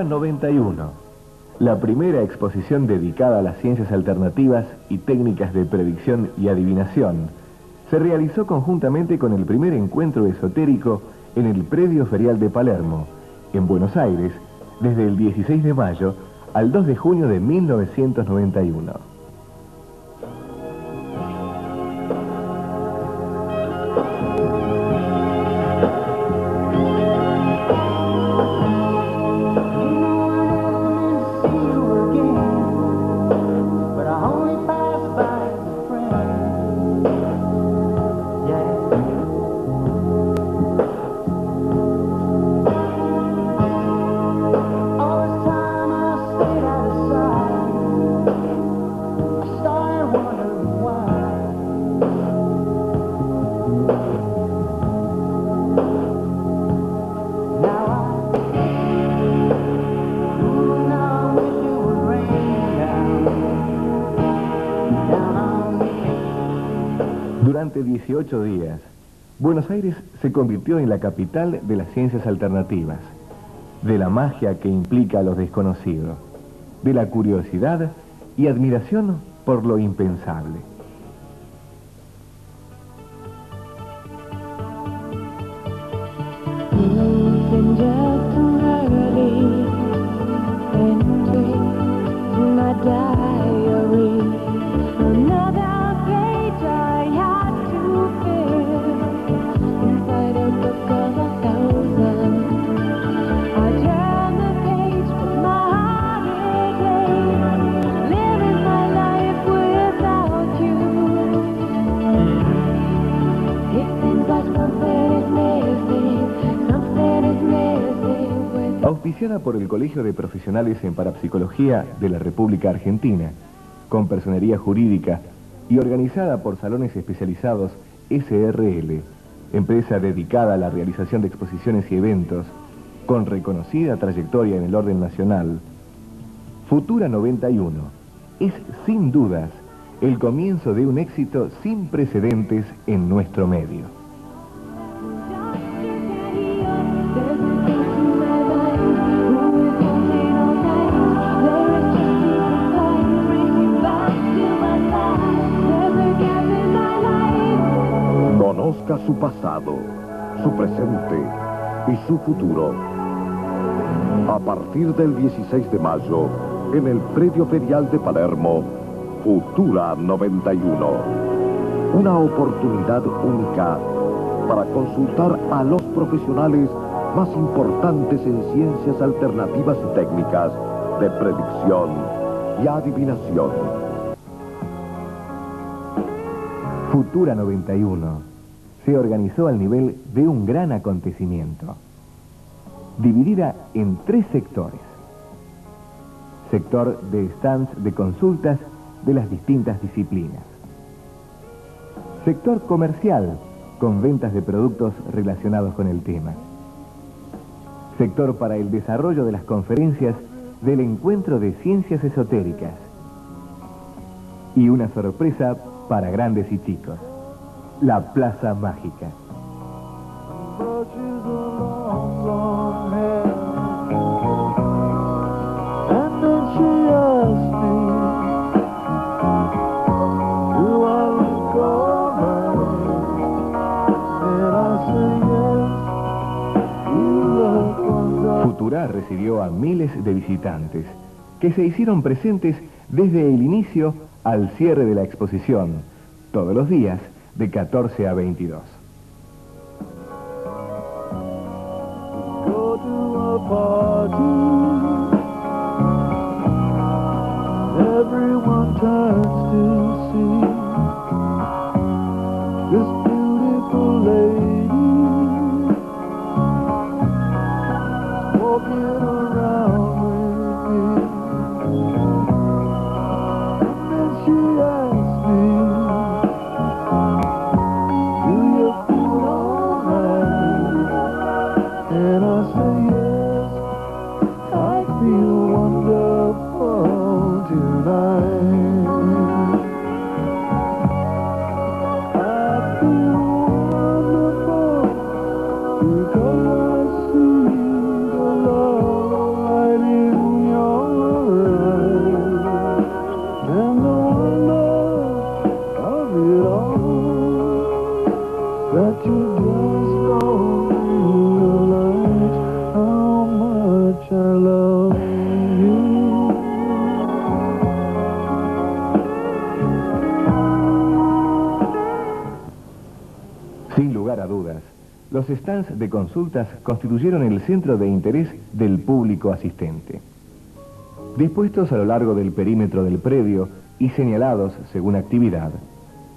Futura 91, la primera exposición dedicada a las ciencias alternativas y técnicas de predicción y adivinación, se realizó conjuntamente con el primer encuentro esotérico en el Predio Ferial de Palermo, en Buenos Aires, desde el 16 de mayo al 2 de junio de 1991. Durante 18 días, Buenos Aires se convirtió en la capital de las ciencias alternativas, de la magia que implica lo desconocido, de la curiosidad y admiración por lo impensable. Auspiciada por el Colegio de Profesionales en Parapsicología de la República Argentina, con personería jurídica y organizada por salones especializados SRL, empresa dedicada a la realización de exposiciones y eventos, con reconocida trayectoria en el orden nacional, Futura 91 es sin dudas el comienzo de un éxito sin precedentes en nuestro medio. Su pasado, su presente y su futuro. A partir del 16 de mayo, en el predio ferial de Palermo, Futura 91. Una oportunidad única para consultar a los profesionales más importantes en ciencias alternativas y técnicas de predicción y adivinación. Futura 91 se organizó al nivel de un gran acontecimiento, dividida en tres sectores. Sector de stands de consultas de las distintas disciplinas. Sector comercial, con ventas de productos relacionados con el tema. Sector para el desarrollo de las conferencias del encuentro de ciencias esotéricas. Y una sorpresa para grandes y chicos la Plaza Mágica. Futura recibió a miles de visitantes que se hicieron presentes desde el inicio al cierre de la exposición, todos los días de 14 a 22. Everyone turns to see lugar a dudas, los stands de consultas constituyeron el centro de interés del público asistente. Dispuestos a lo largo del perímetro del predio y señalados según actividad,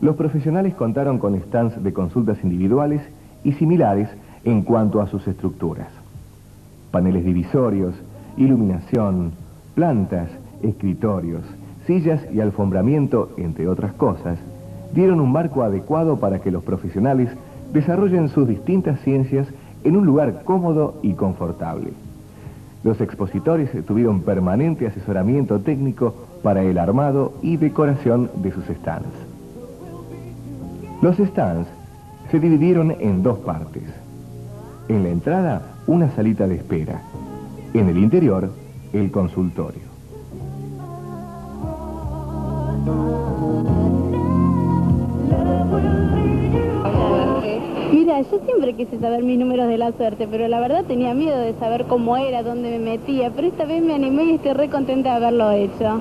los profesionales contaron con stands de consultas individuales y similares en cuanto a sus estructuras. Paneles divisorios, iluminación, plantas, escritorios, sillas y alfombramiento, entre otras cosas, dieron un marco adecuado para que los profesionales desarrollen sus distintas ciencias en un lugar cómodo y confortable. Los expositores tuvieron permanente asesoramiento técnico para el armado y decoración de sus stands. Los stands se dividieron en dos partes. En la entrada, una salita de espera. En el interior, el consultorio. Yo siempre quise saber mis números de la suerte, pero la verdad tenía miedo de saber cómo era, dónde me metía, pero esta vez me animé y estoy re contenta de haberlo hecho.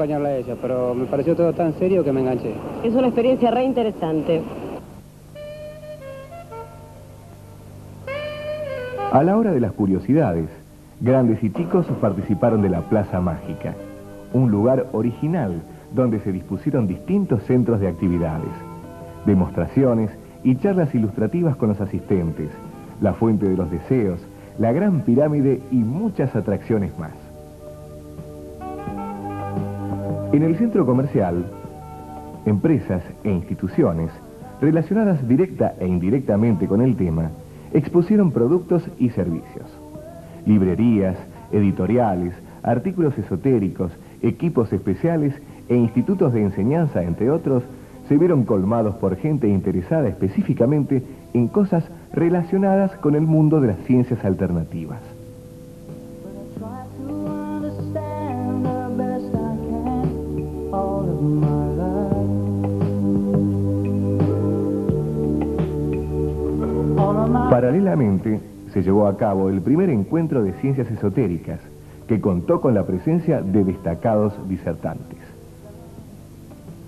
Acompañarla a ella, pero me pareció todo tan serio que me enganché. Es una experiencia re interesante. A la hora de las curiosidades, grandes y chicos participaron de la Plaza Mágica, un lugar original donde se dispusieron distintos centros de actividades, demostraciones y charlas ilustrativas con los asistentes, la Fuente de los Deseos, la Gran Pirámide y muchas atracciones más. En el centro comercial, empresas e instituciones relacionadas directa e indirectamente con el tema expusieron productos y servicios. Librerías, editoriales, artículos esotéricos, equipos especiales e institutos de enseñanza, entre otros, se vieron colmados por gente interesada específicamente en cosas relacionadas con el mundo de las ciencias alternativas. Paralelamente, se llevó a cabo el primer encuentro de ciencias esotéricas, que contó con la presencia de destacados disertantes.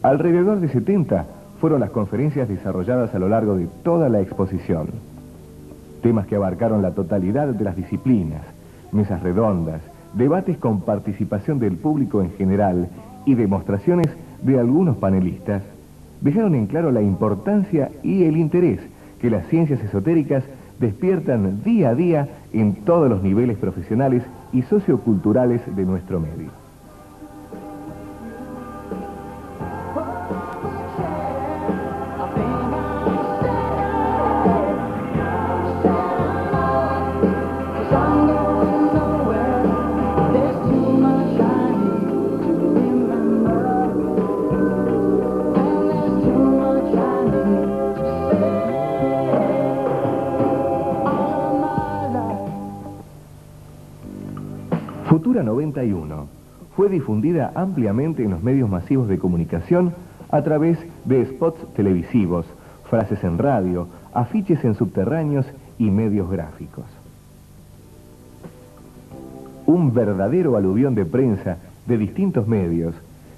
Alrededor de 70 fueron las conferencias desarrolladas a lo largo de toda la exposición. Temas que abarcaron la totalidad de las disciplinas, mesas redondas, debates con participación del público en general y demostraciones de algunos panelistas, dejaron en claro la importancia y el interés que las ciencias esotéricas despiertan día a día en todos los niveles profesionales y socioculturales de nuestro medio. 91 fue difundida ampliamente en los medios masivos de comunicación a través de spots televisivos, frases en radio, afiches en subterráneos y medios gráficos. Un verdadero aluvión de prensa de distintos medios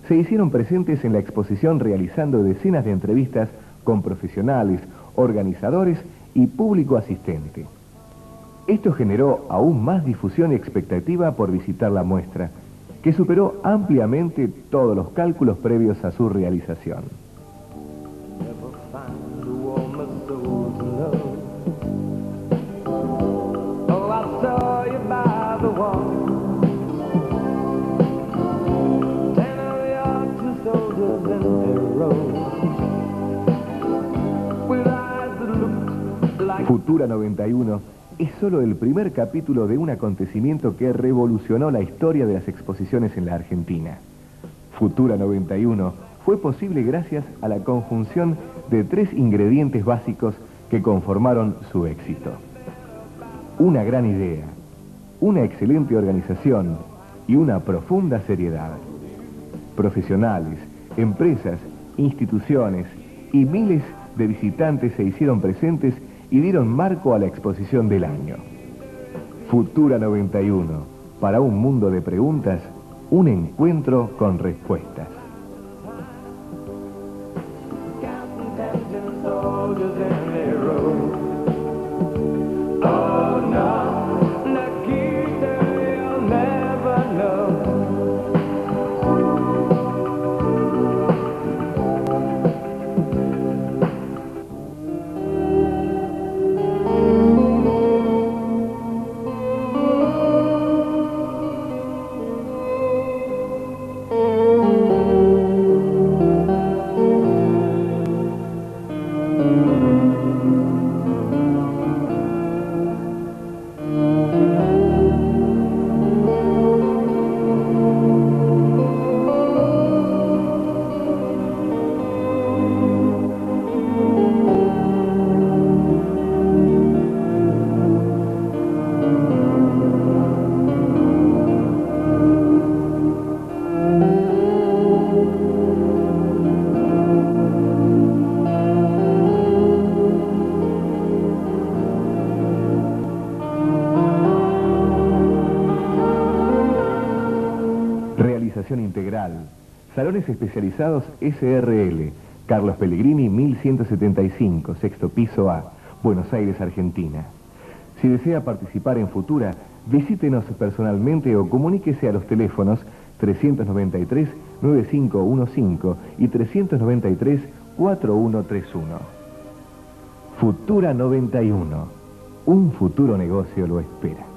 se hicieron presentes en la exposición realizando decenas de entrevistas con profesionales, organizadores y público asistente. Esto generó aún más difusión y expectativa por visitar la muestra, que superó ampliamente todos los cálculos previos a su realización. Futura 91 es solo el primer capítulo de un acontecimiento que revolucionó la historia de las exposiciones en la Argentina. Futura 91 fue posible gracias a la conjunción de tres ingredientes básicos que conformaron su éxito. Una gran idea, una excelente organización y una profunda seriedad. Profesionales, empresas, instituciones y miles de visitantes se hicieron presentes y dieron marco a la exposición del año. Futura 91, para un mundo de preguntas, un encuentro con respuestas. Integral. Salones especializados SRL. Carlos Pellegrini, 1175, sexto piso A, Buenos Aires, Argentina. Si desea participar en Futura, visítenos personalmente o comuníquese a los teléfonos 393-9515 y 393-4131. Futura 91. Un futuro negocio lo espera.